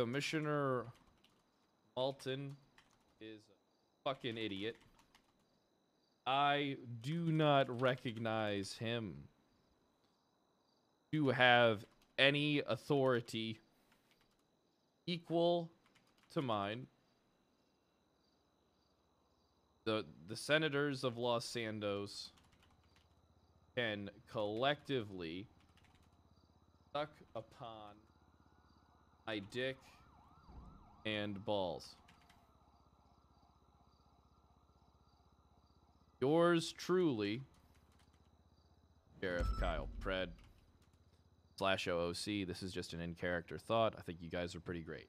Commissioner Malton is a fucking idiot. I do not recognize him to have any authority equal to mine. The the senators of Los Santos can collectively suck upon my dick and balls. Yours truly, Sheriff Kyle Pred slash OOC. This is just an in character thought. I think you guys are pretty great.